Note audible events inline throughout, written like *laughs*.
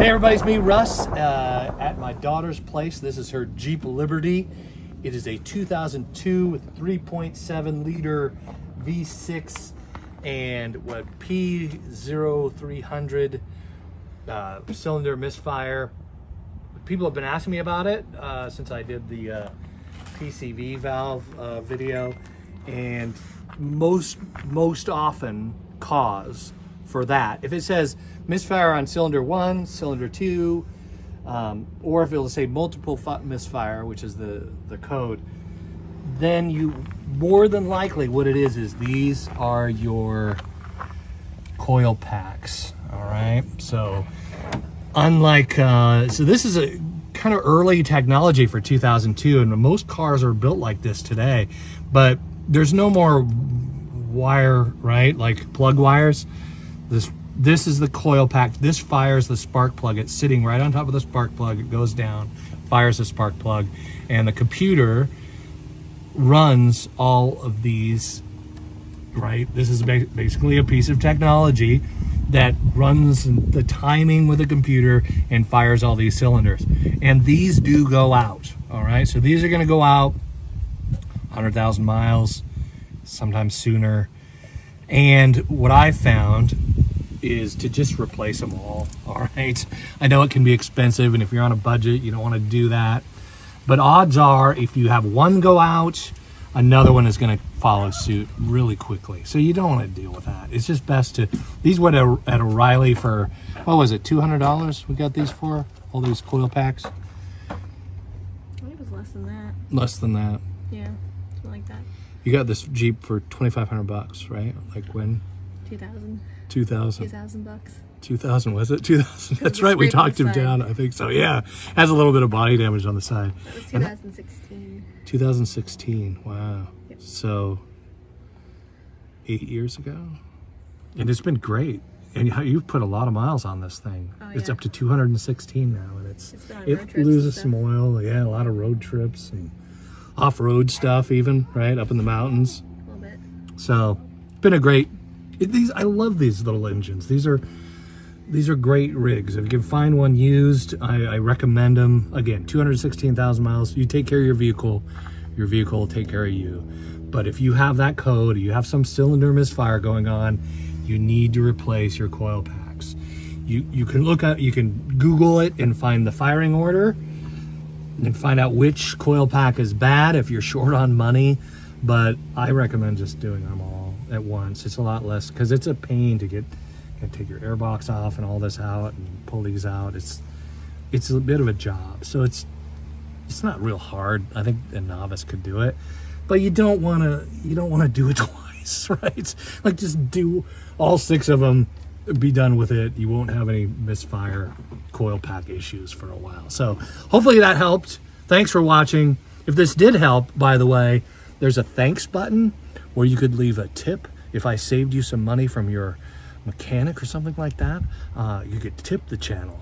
Hey everybody, it's me, Russ, uh, at my daughter's place. This is her Jeep Liberty. It is a 2002 with 3.7 liter V6 and what P0300 uh, cylinder misfire. People have been asking me about it uh, since I did the uh, PCV valve uh, video, and most most often cause for that. If it says misfire on cylinder one, cylinder two, um, or if it'll say multiple misfire, which is the, the code, then you more than likely what it is is these are your coil packs. All right. So unlike, uh, so this is a kind of early technology for 2002 and most cars are built like this today, but there's no more wire, right? Like plug wires. This this is the coil pack. This fires the spark plug. It's sitting right on top of the spark plug. It goes down, fires the spark plug, and the computer runs all of these, right? This is basically a piece of technology that runs the timing with a computer and fires all these cylinders. And these do go out, all right? So these are gonna go out 100,000 miles, sometimes sooner. And what I found is to just replace them all. *laughs* All right. I know it can be expensive, and if you're on a budget, you don't want to do that. But odds are, if you have one go out, another one is going to follow suit really quickly. So you don't want to deal with that. It's just best to. These went at O'Reilly for what was it, two hundred dollars? We got these for all these coil packs. I think it was less than that. Less than that. Yeah, something like that. You got this Jeep for twenty five hundred bucks, right? Like when? Two thousand. 2000 2000 bucks. 2000 was it? 2000 that's right we talked him down i think so yeah. Has a little bit of body damage on the side. That was 2016 2016 wow. Yep. so eight years ago? And it's been great. And you've put a lot of miles on this thing. Oh, it's yeah. up to 216 now and it's, it's it loses some oil yeah a lot of road trips and off-road stuff even right up in the mountains. A little bit. So it's been a great these I love these little engines. These are these are great rigs. If you can find one used, I, I recommend them. Again, 216,000 miles. You take care of your vehicle, your vehicle will take care of you. But if you have that code, you have some cylinder misfire going on, you need to replace your coil packs. You you can look at you can Google it and find the firing order and find out which coil pack is bad if you're short on money. But I recommend just doing them all at once. It's a lot less because it's a pain to get you take your airbox off and all this out and pull these out. It's it's a bit of a job. So it's it's not real hard. I think a novice could do it, but you don't want to you don't want to do it *laughs* twice, *laughs* right? Like just do all six of them, be done with it. You won't have any misfire coil pack issues for a while. So hopefully that helped. Thanks for watching. If this did help, by the way, there's a thanks button where you could leave a tip. If I saved you some money from your mechanic or something like that, uh, you could tip the channel.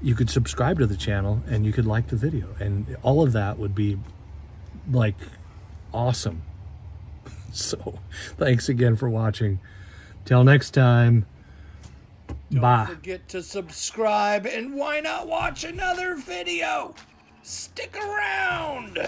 You could subscribe to the channel and you could like the video. And all of that would be like awesome. *laughs* So thanks again for watching. Till next time. Don't Bye. forget to subscribe and why not watch another video? Stick around.